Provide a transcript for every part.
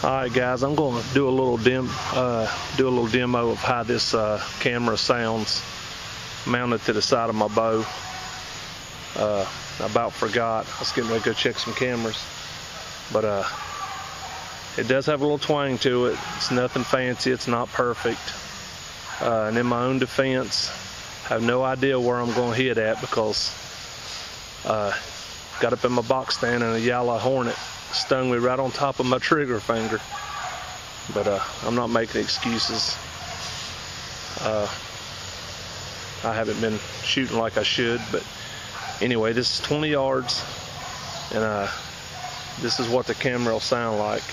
All right, guys, I'm going to do a little dem uh, do a little demo of how this uh, camera sounds mounted to the side of my bow. Uh, I about forgot. I was getting ready to go check some cameras, but uh, it does have a little twang to it. It's nothing fancy. It's not perfect. Uh, and in my own defense, I have no idea where I'm going to hit at because uh, got up in my box stand and a yellow hornet stung me right on top of my trigger finger. But uh, I'm not making excuses. Uh, I haven't been shooting like I should, but anyway, this is 20 yards, and uh, this is what the camera will sound like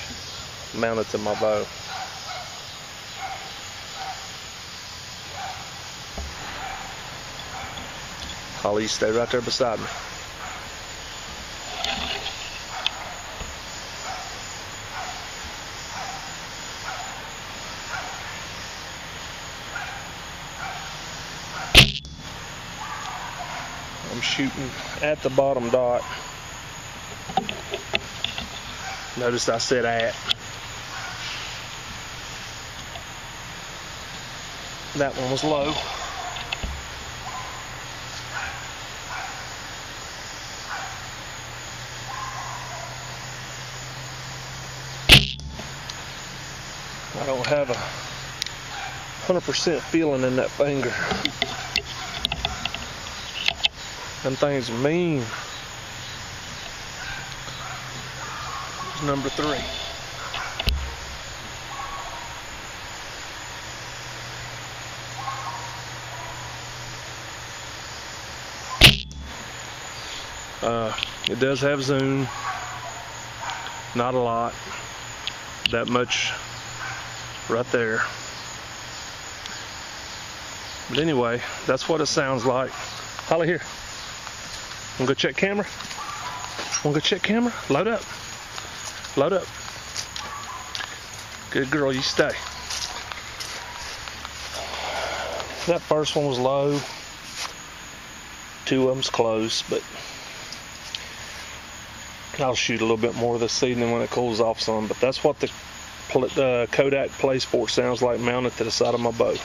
mounted to my bow. Holly, stay right there beside me. I'm shooting at the bottom dot. Notice I said at. That one was low. I don't have a 100% feeling in that finger. Them things are mean. Number three. Uh, it does have zoom. Not a lot. That much right there. But anyway, that's what it sounds like. Holly here. Wanna go check camera? Wanna go check camera? Load up. Load up. Good girl, you stay. That first one was low. Two of them's close, but I'll shoot a little bit more this evening when it cools off some. But that's what the uh, Kodak PlaySport sounds like mounted to the side of my bow.